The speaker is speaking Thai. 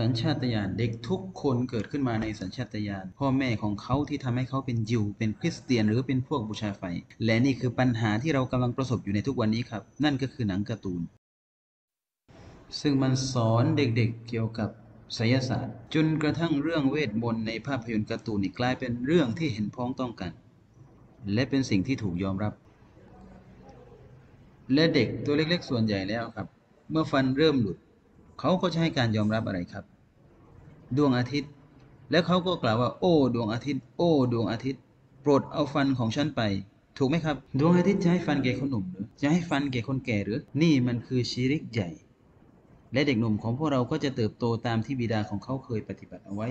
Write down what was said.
สัญชาตญาณเด็กทุกคนเกิดขึ้นมาในสัญชาตญาณพ่อแม่ของเขาที่ทำให้เขาเป็นยิว เป็นคริสเตียนหรือเป็นพวกบูชาไฟ และนี่คือปัญหาที่เรากำลังประสบอยู่ในทุกวันนี้ครับ นั่นก็คือหนังการ์ตูน ซึ่งมันสอนเด็กๆเกี่ยวกับไสยศาสตร์ จนกระทั่งเรื่องเวทมนต์ในภาพยนตร์การ์ตูนนี่กลายเป็นเรื่องที่เห็นพ้องต้องกัน และเป็นสิ่งที่ถูกยอมรับ และเด็กตัวเล็กๆ ส่วนใหญ่แล้วครับ เมื่อฟันเริ่มหลุด เขาก็จะให้การยอมรับอะไรครับ ดวงอาทิตย์ แล้วเขาก็กล่าวว่า โอ้ ดวงอาทิตย์ โอ้ ดวงอาทิตย์ โปรดเอาฟันของฉันไป ถูกไหมครับ ดวงอาทิตย์จะให้ฟันแก่คนหนุ่มหรือจะให้ฟันแก่คนแก่หรือ นี่มันคือชีริกใหญ่ และเด็กหนุ่มของพวกเราก็จะเติบโตตามที่บิดาของเขาเคยปฏิบัติเอาไว้